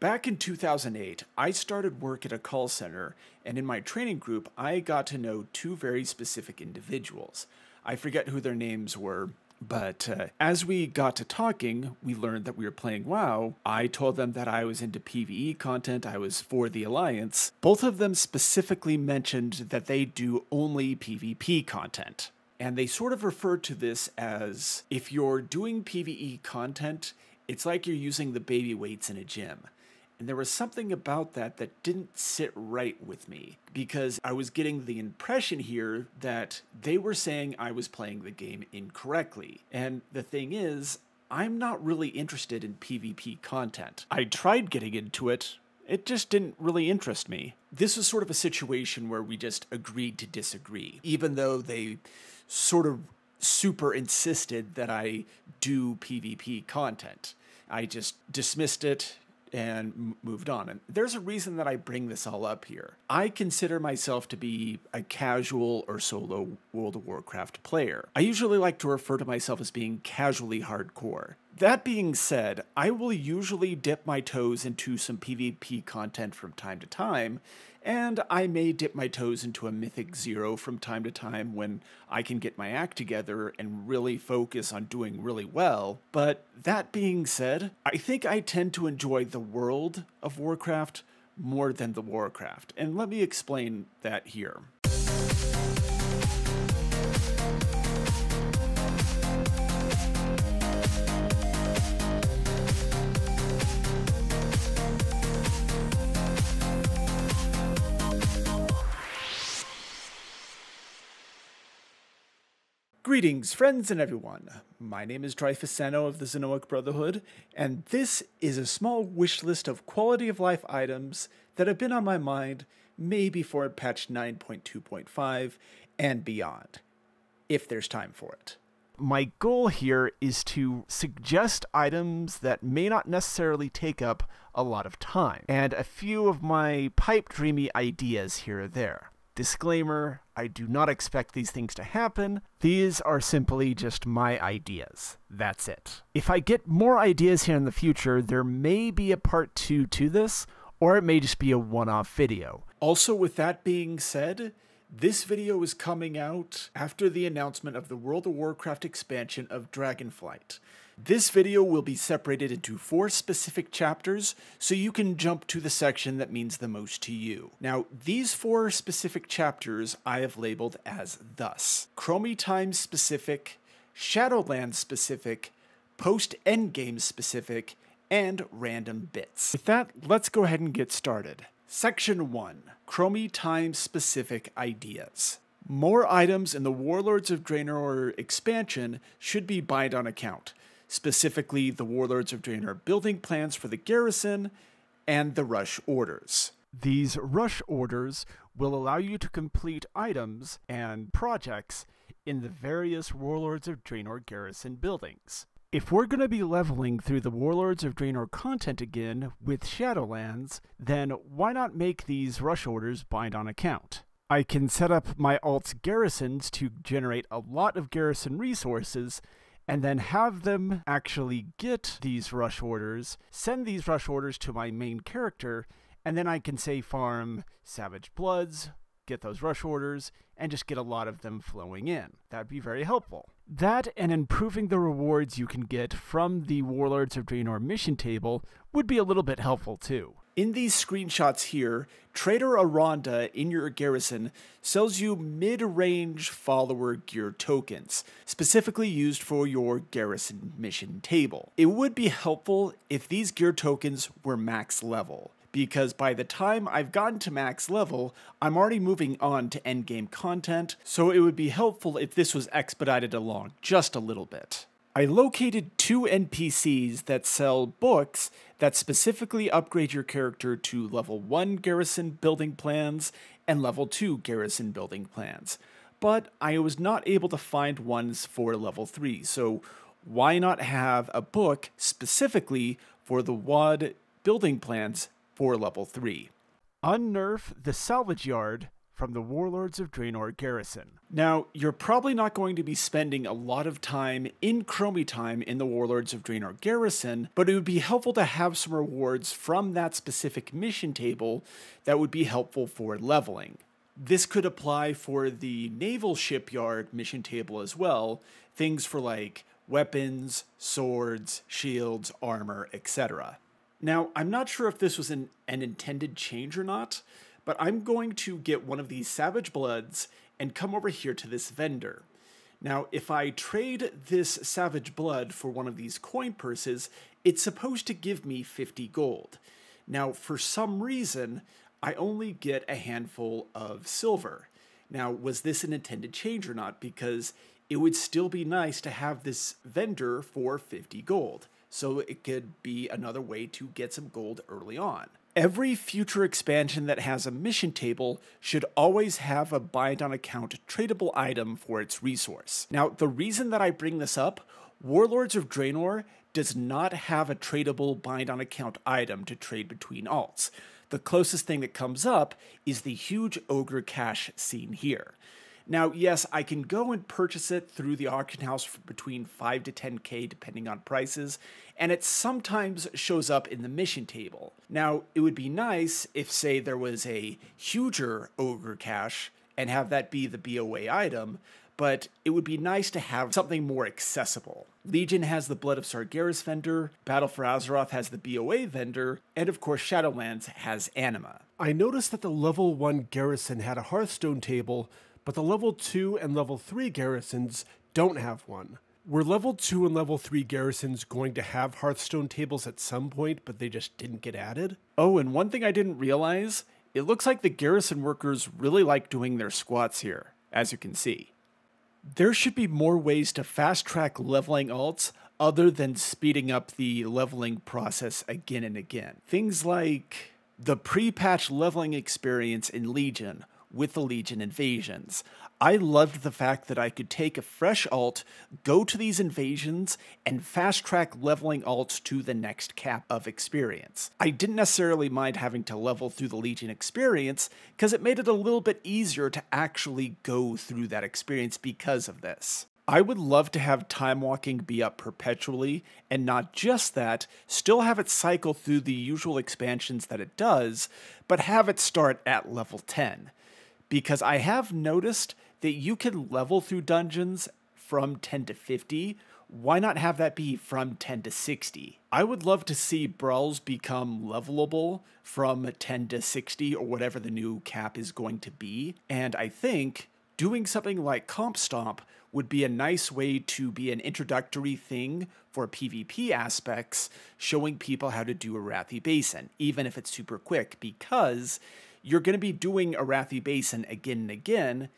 Back in 2008, I started work at a call center, and in my training group, I got to know two very specific individuals. I forget who their names were, but uh, as we got to talking, we learned that we were playing WoW. I told them that I was into PvE content, I was for the Alliance. Both of them specifically mentioned that they do only PvP content. And they sort of referred to this as if you're doing PvE content, it's like you're using the baby weights in a gym. And there was something about that that didn't sit right with me because I was getting the impression here that they were saying I was playing the game incorrectly. And the thing is, I'm not really interested in PvP content. I tried getting into it, it just didn't really interest me. This was sort of a situation where we just agreed to disagree, even though they sort of super insisted that I do PvP content. I just dismissed it and moved on. And there's a reason that I bring this all up here. I consider myself to be a casual or solo World of Warcraft player. I usually like to refer to myself as being casually hardcore. That being said, I will usually dip my toes into some PvP content from time to time, and I may dip my toes into a Mythic Zero from time to time when I can get my act together and really focus on doing really well. But that being said, I think I tend to enjoy the world of Warcraft more than the Warcraft, and let me explain that here. Greetings, friends and everyone. My name is Dreyfus Xano of the Zenoic Brotherhood, and this is a small wish list of quality of life items that have been on my mind maybe for patch 9.2.5 and beyond, if there's time for it. My goal here is to suggest items that may not necessarily take up a lot of time, and a few of my pipe dreamy ideas here or there. Disclaimer I do not expect these things to happen. These are simply just my ideas. That's it. If I get more ideas here in the future, there may be a part two to this, or it may just be a one off video. Also, with that being said, this video is coming out after the announcement of the World of Warcraft expansion of Dragonflight. This video will be separated into four specific chapters, so you can jump to the section that means the most to you. Now, these four specific chapters I have labeled as thus. Chromie Time specific, Shadowland specific, post-endgame specific, and random bits. With that, let's go ahead and get started. Section 1 Chromie Time Specific Ideas. More items in the Warlords of Draenor expansion should be bind on account specifically the Warlords of Draenor building plans for the garrison and the rush orders. These rush orders will allow you to complete items and projects in the various Warlords of Draenor garrison buildings. If we're going to be leveling through the Warlords of Draenor content again with Shadowlands, then why not make these rush orders bind on account? I can set up my alt's garrisons to generate a lot of garrison resources and then have them actually get these rush orders, send these rush orders to my main character, and then I can say farm Savage Bloods, get those rush orders, and just get a lot of them flowing in. That'd be very helpful. That and improving the rewards you can get from the Warlords of Draenor mission table would be a little bit helpful too. In these screenshots here, Trader Aranda in your garrison sells you mid-range follower gear tokens, specifically used for your garrison mission table. It would be helpful if these gear tokens were max level, because by the time I've gotten to max level, I'm already moving on to endgame content, so it would be helpful if this was expedited along just a little bit. I located two NPCs that sell books that specifically upgrade your character to level 1 garrison building plans and level 2 garrison building plans. But I was not able to find ones for level 3, so why not have a book specifically for the WoD building plans for level 3? Unnerf the salvage yard from the Warlords of Draenor garrison. Now, you're probably not going to be spending a lot of time in Chromie time in the Warlords of Draenor garrison, but it would be helpful to have some rewards from that specific mission table that would be helpful for leveling. This could apply for the Naval Shipyard mission table as well, things for like weapons, swords, shields, armor, etc. Now, I'm not sure if this was an, an intended change or not, but I'm going to get one of these Savage Bloods and come over here to this vendor. Now, if I trade this Savage Blood for one of these coin purses, it's supposed to give me 50 gold. Now, for some reason, I only get a handful of silver. Now, was this an intended change or not? Because it would still be nice to have this vendor for 50 gold. So it could be another way to get some gold early on. Every future expansion that has a mission table should always have a bind on account tradable item for its resource. Now, the reason that I bring this up, Warlords of Draenor does not have a tradable bind on account item to trade between alts. The closest thing that comes up is the huge ogre cache seen here. Now, yes, I can go and purchase it through the auction house for between 5 to 10k depending on prices, and it sometimes shows up in the mission table. Now, it would be nice if, say, there was a huger ogre cache and have that be the BOA item, but it would be nice to have something more accessible. Legion has the Blood of Sargeras vendor, Battle for Azeroth has the BOA vendor, and of course Shadowlands has Anima. I noticed that the level 1 garrison had a Hearthstone table, but the level 2 and level 3 garrisons don't have one. Were level 2 and level 3 garrisons going to have Hearthstone tables at some point, but they just didn't get added? Oh, and one thing I didn't realize it looks like the garrison workers really like doing their squats here, as you can see. There should be more ways to fast track leveling alts other than speeding up the leveling process again and again. Things like the pre patch leveling experience in Legion with the Legion invasions. I loved the fact that I could take a fresh alt, go to these invasions, and fast track leveling alts to the next cap of experience. I didn't necessarily mind having to level through the Legion experience, because it made it a little bit easier to actually go through that experience because of this. I would love to have time walking be up perpetually, and not just that, still have it cycle through the usual expansions that it does, but have it start at level 10 because I have noticed that you can level through dungeons from 10 to 50. Why not have that be from 10 to 60? I would love to see brawls become levelable from 10 to 60 or whatever the new cap is going to be. And I think doing something like Comp Stomp would be a nice way to be an introductory thing for PvP aspects, showing people how to do a Arathi Basin, even if it's super quick, because you're going to be doing a Arathi Basin again and again.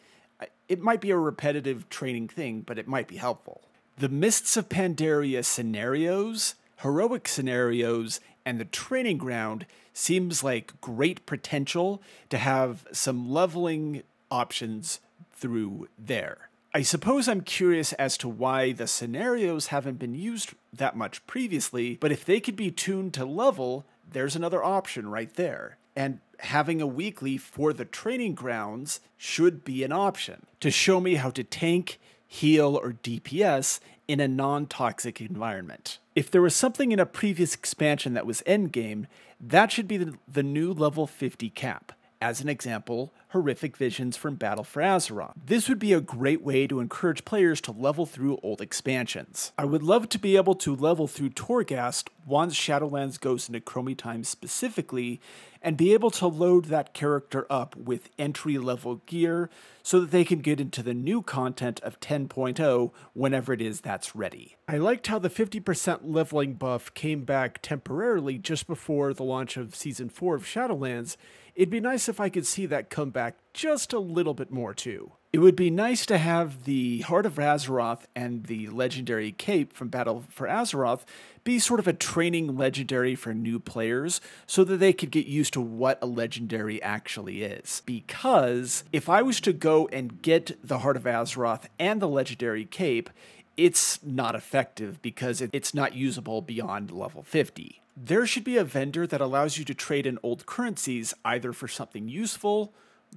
It might be a repetitive training thing, but it might be helpful. The Mists of Pandaria scenarios, heroic scenarios, and the training ground seems like great potential to have some leveling options through there. I suppose I'm curious as to why the scenarios haven't been used that much previously, but if they could be tuned to level, there's another option right there. And having a weekly for the training grounds should be an option to show me how to tank, heal, or DPS in a non toxic environment. If there was something in a previous expansion that was endgame, that should be the, the new level 50 cap. As an example, horrific visions from Battle for Azeroth. This would be a great way to encourage players to level through old expansions. I would love to be able to level through Torghast once Shadowlands goes into Chromie Time specifically, and be able to load that character up with entry level gear so that they can get into the new content of 10.0 whenever it is that's ready. I liked how the 50% leveling buff came back temporarily just before the launch of Season 4 of Shadowlands. It'd be nice if I could see that come back just a little bit more too. It would be nice to have the Heart of Azeroth and the legendary cape from Battle for Azeroth be sort of a training legendary for new players so that they could get used to what a legendary actually is. Because if I was to go and get the Heart of Azeroth and the legendary cape, it's not effective because it's not usable beyond level 50. There should be a vendor that allows you to trade in old currencies either for something useful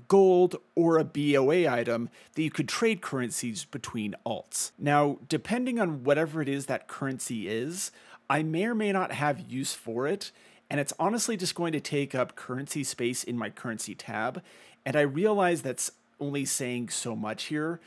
gold, or a BOA item that you could trade currencies between alts. Now, depending on whatever it is that currency is, I may or may not have use for it, and it's honestly just going to take up currency space in my currency tab. And I realize that's only saying so much here,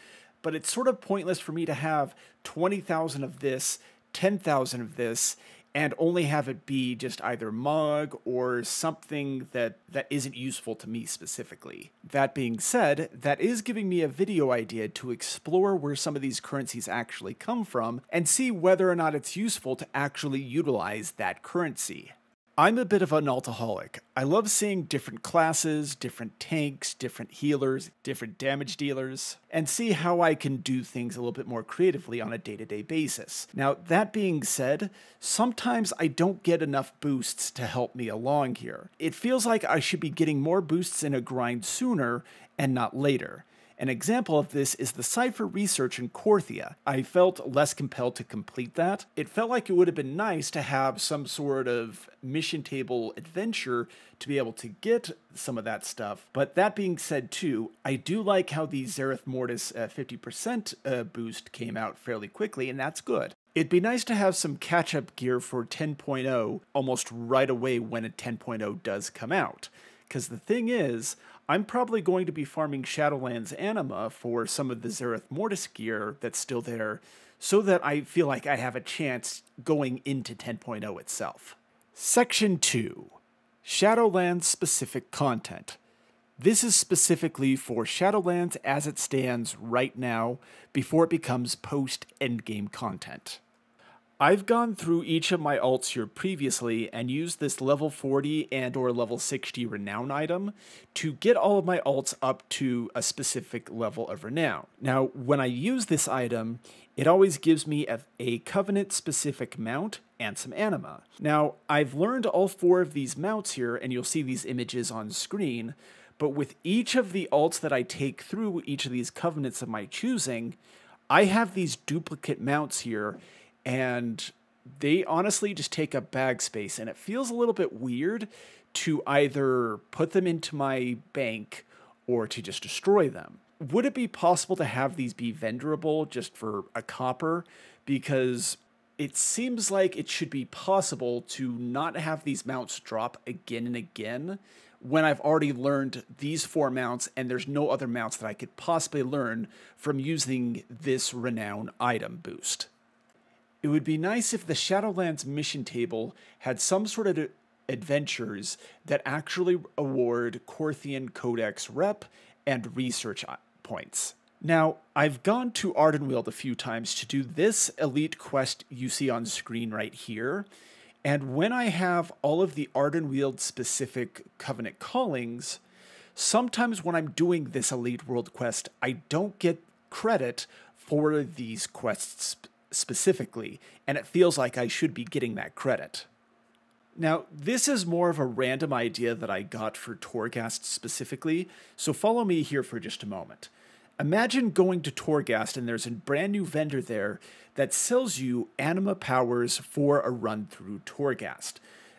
but it's sort of pointless for me to have 20,000 of this, 10,000 of this, and only have it be just either mug or something that that isn't useful to me specifically. That being said, that is giving me a video idea to explore where some of these currencies actually come from and see whether or not it's useful to actually utilize that currency. I'm a bit of an altaholic. I love seeing different classes, different tanks, different healers, different damage dealers, and see how I can do things a little bit more creatively on a day to day basis. Now, that being said, sometimes I don't get enough boosts to help me along here. It feels like I should be getting more boosts in a grind sooner and not later. An example of this is the Cypher research in Korthia. I felt less compelled to complete that. It felt like it would have been nice to have some sort of mission table adventure to be able to get some of that stuff. But that being said, too, I do like how the Zereth Mortis uh, 50% uh, boost came out fairly quickly, and that's good. It'd be nice to have some catch up gear for 10.0 almost right away when a 10.0 does come out. Because the thing is, I'm probably going to be farming Shadowlands Anima for some of the Zereth Mortis gear that's still there, so that I feel like I have a chance going into 10.0 itself. Section 2 Shadowlands specific content. This is specifically for Shadowlands as it stands right now before it becomes post endgame content. I've gone through each of my alts here previously and used this level 40 and or level 60 renown item to get all of my alts up to a specific level of renown. Now, when I use this item, it always gives me a, a covenant specific mount and some anima. Now, I've learned all four of these mounts here and you'll see these images on screen, but with each of the alts that I take through each of these covenants of my choosing, I have these duplicate mounts here and they honestly just take up bag space and it feels a little bit weird to either put them into my bank or to just destroy them. Would it be possible to have these be vendorable just for a copper? Because it seems like it should be possible to not have these mounts drop again and again when I've already learned these four mounts and there's no other mounts that I could possibly learn from using this renown item boost. It would be nice if the Shadowlands mission table had some sort of adventures that actually award Korthian Codex rep and research points. Now, I've gone to Ardenweald a few times to do this elite quest you see on screen right here, and when I have all of the Ardenweald specific Covenant callings, sometimes when I'm doing this elite world quest, I don't get credit for these quests specifically, and it feels like I should be getting that credit. Now, this is more of a random idea that I got for Torghast specifically, so follow me here for just a moment. Imagine going to Torghast and there's a brand new vendor there that sells you anima powers for a run through Torghast.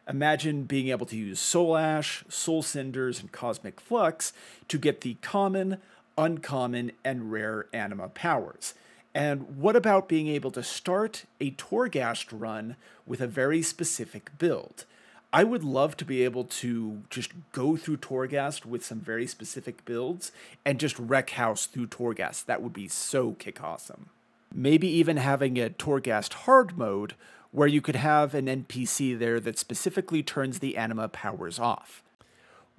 Imagine being able to use Soul Ash, Soul Cinders, and Cosmic Flux to get the common, uncommon, and rare anima powers. And what about being able to start a Torghast run with a very specific build? I would love to be able to just go through Torghast with some very specific builds and just wreck house through Torghast. That would be so kick awesome. Maybe even having a Torghast hard mode where you could have an NPC there that specifically turns the anima powers off.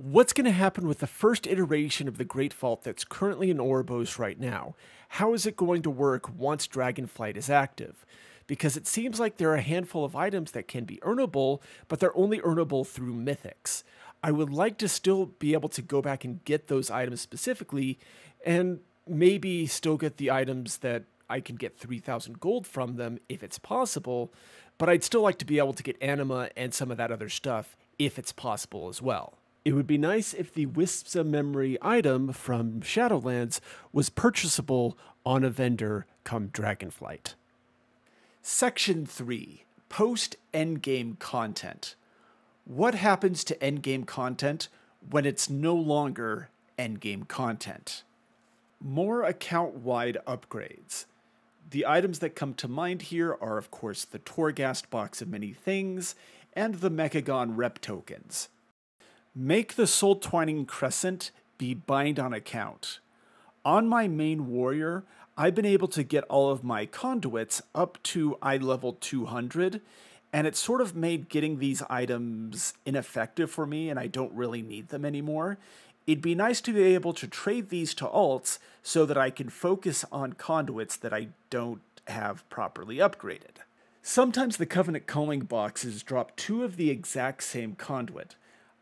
What's going to happen with the first iteration of the Great Fault that's currently in Oribos right now? How is it going to work once Dragonflight is active? Because it seems like there are a handful of items that can be earnable, but they're only earnable through mythics. I would like to still be able to go back and get those items specifically, and maybe still get the items that I can get 3,000 gold from them if it's possible, but I'd still like to be able to get anima and some of that other stuff if it's possible as well. It would be nice if the Wisps of Memory item from Shadowlands was purchasable on a vendor come Dragonflight. Section 3 Post Endgame Content. What happens to endgame content when it's no longer endgame content. More account wide upgrades. The items that come to mind here are, of course, the Torghast box of many things and the Mechagon rep tokens. Make the Soul Twining Crescent be bind on account. On my main warrior, I've been able to get all of my conduits up to eye level 200, and it sort of made getting these items ineffective for me, and I don't really need them anymore. It'd be nice to be able to trade these to alts so that I can focus on conduits that I don't have properly upgraded. Sometimes the Covenant calling boxes drop two of the exact same conduit.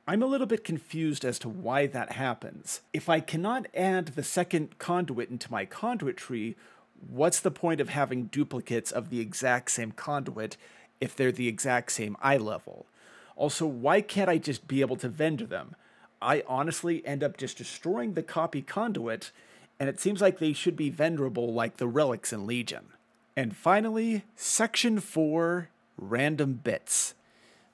I'm a little bit confused as to why that happens. If I cannot add the second conduit into my conduit tree, what's the point of having duplicates of the exact same conduit if they're the exact same eye level? Also, why can't I just be able to vendor them? I honestly end up just destroying the copy conduit, and it seems like they should be venderable like the relics in Legion. And finally, Section 4 Random Bits.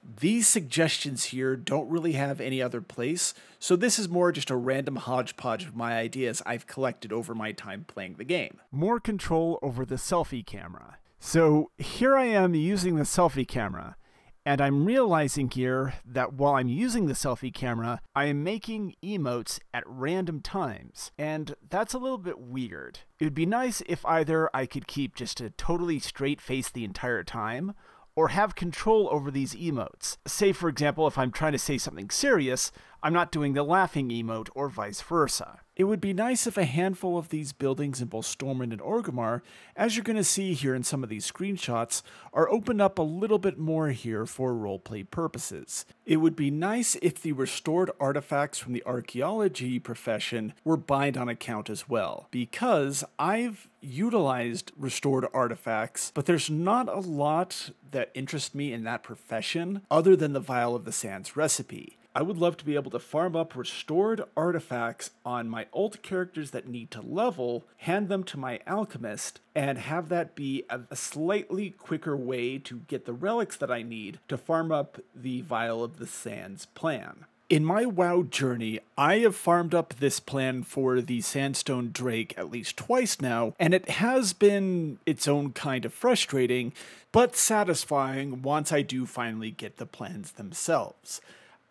These suggestions here don't really have any other place, so this is more just a random hodgepodge of my ideas I've collected over my time playing the game. More control over the selfie camera. So here I am using the selfie camera, and I'm realizing here that while I'm using the selfie camera, I am making emotes at random times, and that's a little bit weird. It would be nice if either I could keep just a totally straight face the entire time, or have control over these emotes. Say, for example, if I'm trying to say something serious, I'm not doing the laughing emote, or vice versa. It would be nice if a handful of these buildings in both Stormwind and Orgrimmar, as you're going to see here in some of these screenshots, are opened up a little bit more here for roleplay purposes. It would be nice if the restored artifacts from the archaeology profession were bind on account as well, because I've utilized restored artifacts, but there's not a lot that interests me in that profession other than the Vial of the Sands recipe. I would love to be able to farm up restored artifacts on my alt characters that need to level, hand them to my alchemist, and have that be a, slightly quicker way to get the relics that I need to farm up the Vial of the Sands plan. In my WoW journey, I have farmed up this plan for the Sandstone Drake at least twice now, and it has been its own kind of frustrating, but satisfying once I do finally get the plans themselves.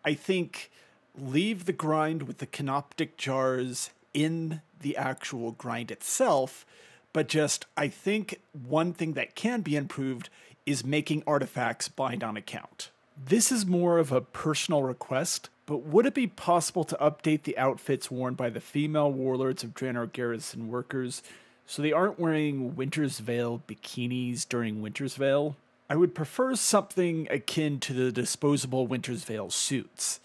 I think leave the grind with the canopic jars in the actual grind itself, but just I think one thing that can be improved is making artifacts bind on account. This is more of a personal request, but would it be possible to update the outfits worn by the female warlords of Draenor Garrison workers so they aren't wearing Winter's Veil bikinis during Winter's Veil? I would prefer something akin to the disposable Winter's Veil suits.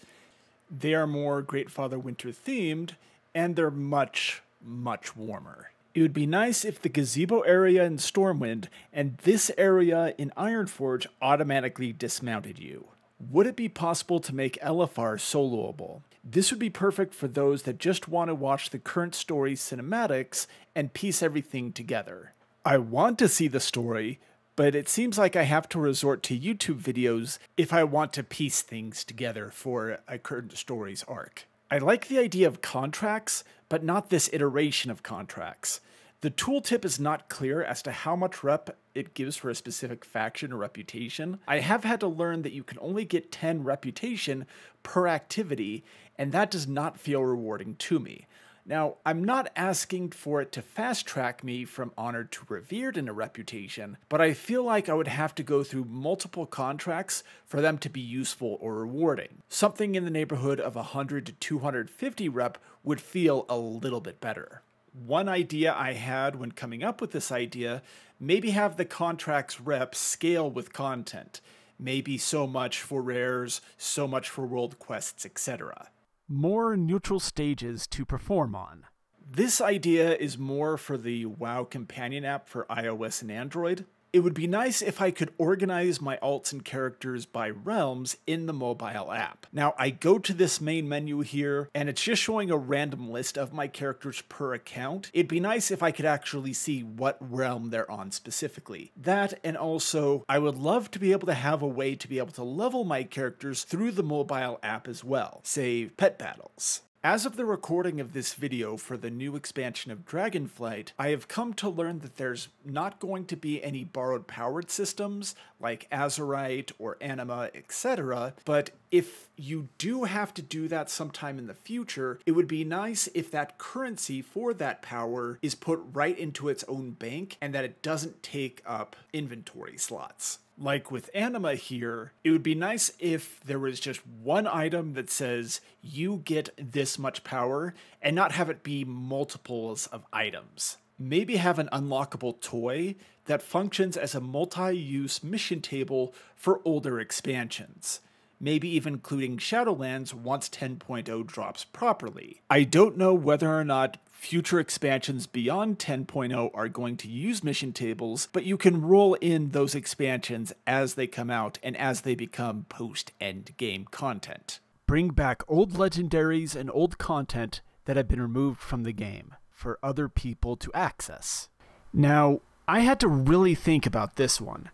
They are more Great Father Winter themed, and they're much, much warmer. It would be nice if the gazebo area in Stormwind and this area in Ironforge automatically dismounted you. Would it be possible to make LFR soloable? This would be perfect for those that just want to watch the current story cinematics and piece everything together. I want to see the story, but it seems like I have to resort to YouTube videos if I want to piece things together for a current story's arc. I like the idea of contracts, but not this iteration of contracts. The tooltip is not clear as to how much rep it gives for a specific faction or reputation. I have had to learn that you can only get 10 reputation per activity, and that does not feel rewarding to me. Now, I'm not asking for it to fast track me from honored to revered in a reputation, but I feel like I would have to go through multiple contracts for them to be useful or rewarding. Something in the neighborhood of 100 to 250 rep would feel a little bit better. One idea I had when coming up with this idea maybe have the contracts rep scale with content. Maybe so much for rares, so much for world quests, etc more neutral stages to perform on. This idea is more for the WoW companion app for iOS and Android. It would be nice if I could organize my alts and characters by realms in the mobile app. Now, I go to this main menu here, and it's just showing a random list of my characters per account. It'd be nice if I could actually see what realm they're on specifically. That, and also, I would love to be able to have a way to be able to level my characters through the mobile app as well, say pet battles. As of the recording of this video for the new expansion of Dragonflight, I have come to learn that there's not going to be any borrowed powered systems like Azerite or Anima, etc. But if you do have to do that sometime in the future, it would be nice if that currency for that power is put right into its own bank and that it doesn't take up inventory slots like with Anima here, it would be nice if there was just one item that says you get this much power and not have it be multiples of items. Maybe have an unlockable toy that functions as a multi use mission table for older expansions maybe even including Shadowlands once 10.0 drops properly. I don't know whether or not Future expansions beyond 10.0 are going to use mission tables, but you can roll in those expansions as they come out and as they become post end game content. Bring back old legendaries and old content that have been removed from the game for other people to access. Now, I had to really think about this one.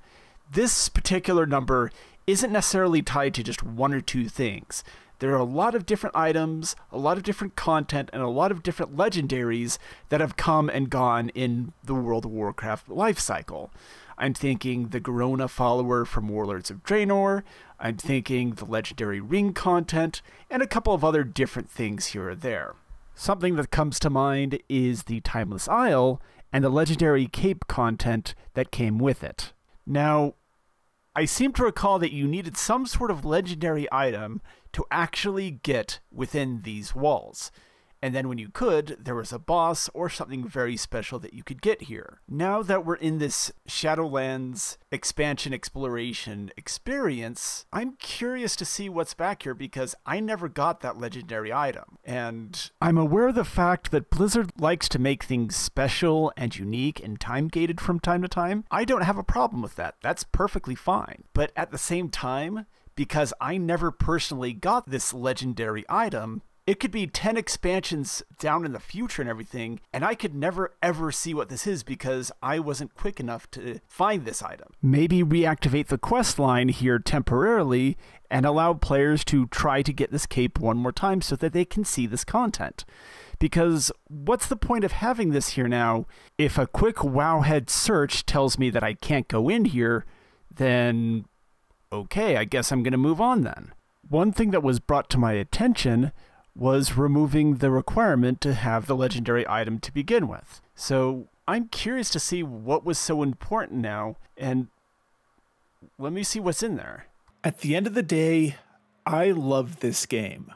This particular number isn't necessarily tied to just one or two things. There are a lot of different items, a lot of different content, and a lot of different legendaries that have come and gone in the World of Warcraft life cycle. I'm thinking the Garona follower from Warlords of Draenor, I'm thinking the legendary ring content, and a couple of other different things here or there. Something that comes to mind is the Timeless Isle and the legendary cape content that came with it. Now, I seem to recall that you needed some sort of legendary item to actually get within these walls. And then when you could, there was a boss or something very special that you could get here. Now that we're in this Shadowlands expansion exploration experience, I'm curious to see what's back here because I never got that legendary item. And I'm aware of the fact that Blizzard likes to make things special and unique and time gated from time to time. I don't have a problem with that. That's perfectly fine. But at the same time, because I never personally got this legendary item, it could be 10 expansions down in the future and everything, and I could never ever see what this is because I wasn't quick enough to find this item. Maybe reactivate the quest line here temporarily and allow players to try to get this cape one more time so that they can see this content. Because what's the point of having this here now if a quick wowhead search tells me that I can't go in here, then okay, I guess I'm going to move on then. One thing that was brought to my attention was removing the requirement to have the legendary item to begin with. So I'm curious to see what was so important now, and let me see what's in there. At the end of the day, I love this game.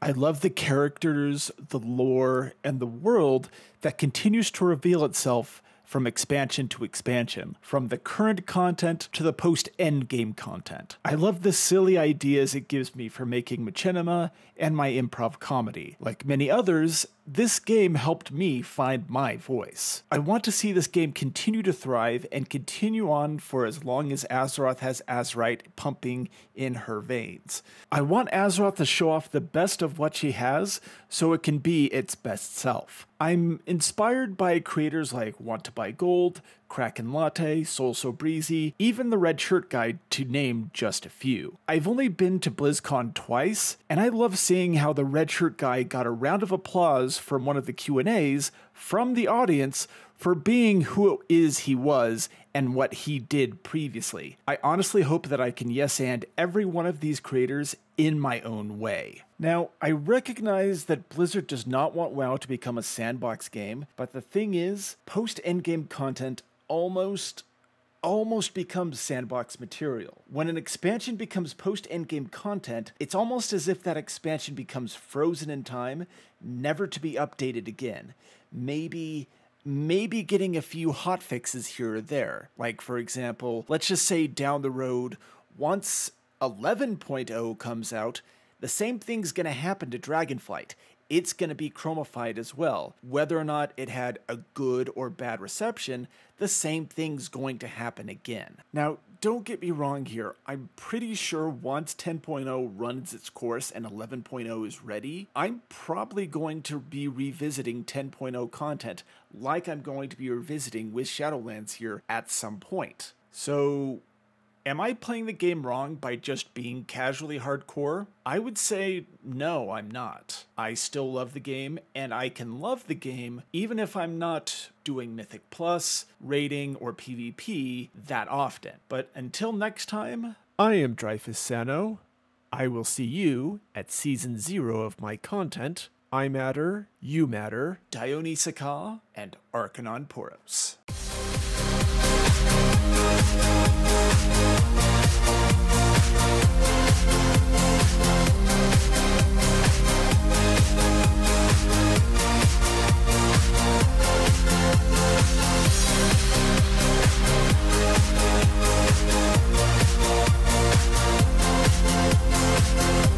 I love the characters, the lore, and the world that continues to reveal itself from expansion to expansion, from the current content to the post endgame content. I love the silly ideas it gives me for making machinima and my improv comedy. Like many others, this game helped me find my voice. I want to see this game continue to thrive and continue on for as long as Azeroth has Azerite pumping in her veins. I want Azeroth to show off the best of what she has so it can be its best self. I'm inspired by creators like Want to Buy Gold, Kraken Latte, Soul So Breezy, even the Red Shirt Guy, to name just a few. I've only been to BlizzCon twice, and I love seeing how the Red Shirt Guy got a round of applause from one of the Q&As from the audience for being who it is he was and what he did previously. I honestly hope that I can yes and every one of these creators in my own way. Now, I recognize that Blizzard does not want WoW to become a sandbox game, but the thing is, post endgame content almost almost becomes sandbox material. When an expansion becomes post endgame content, it's almost as if that expansion becomes frozen in time, never to be updated again. Maybe maybe getting a few hot fixes here or there. Like for example, let's just say down the road once 11.0 comes out, the same thing's going to happen to Dragonflight it's going to be chromified as well. Whether or not it had a good or bad reception, the same thing's going to happen again. Now, don't get me wrong here. I'm pretty sure once 10.0 runs its course and 11.0 is ready, I'm probably going to be revisiting 10.0 content like I'm going to be revisiting with Shadowlands here at some point. So Am I playing the game wrong by just being casually hardcore? I would say no, I'm not. I still love the game, and I can love the game even if I'm not doing Mythic Plus, raiding, or PvP that often. But until next time, I am Dreyfus Xano. I will see you at season zero of my content. I Matter, You Matter, Dioniss aca, and Archenon poros. Bye.